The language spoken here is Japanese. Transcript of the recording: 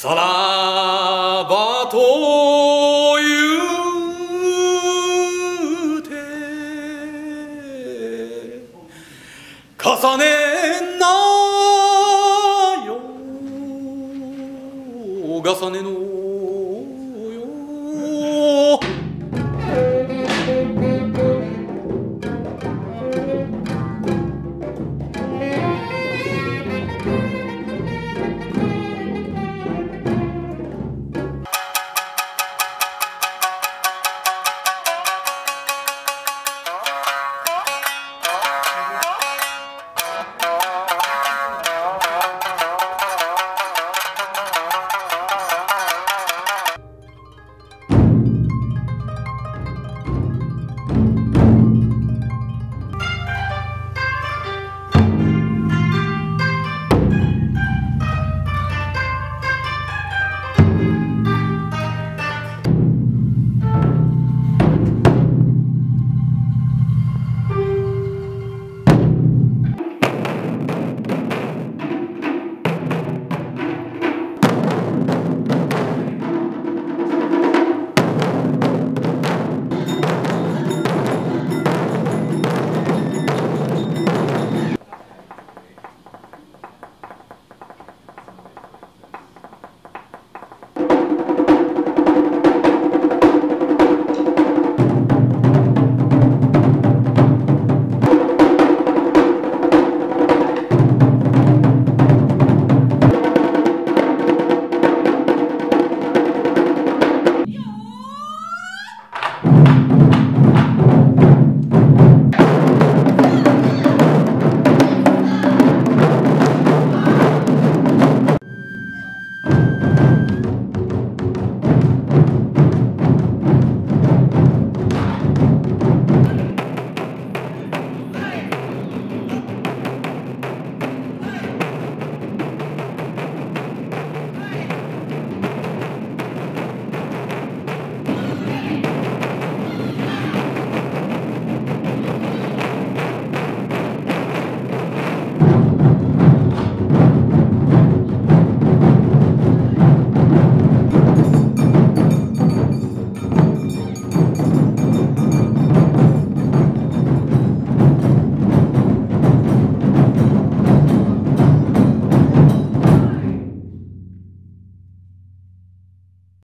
さらばと言うて重ねなよ。重ねの